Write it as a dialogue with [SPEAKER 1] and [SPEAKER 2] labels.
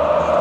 [SPEAKER 1] you.